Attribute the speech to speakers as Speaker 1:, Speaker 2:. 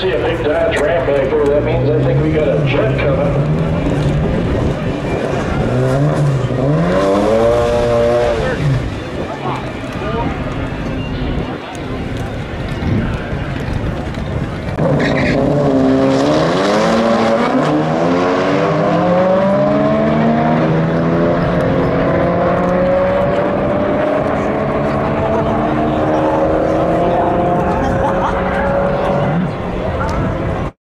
Speaker 1: see a big Dodge Ram back there. That means I think we got a jet coming.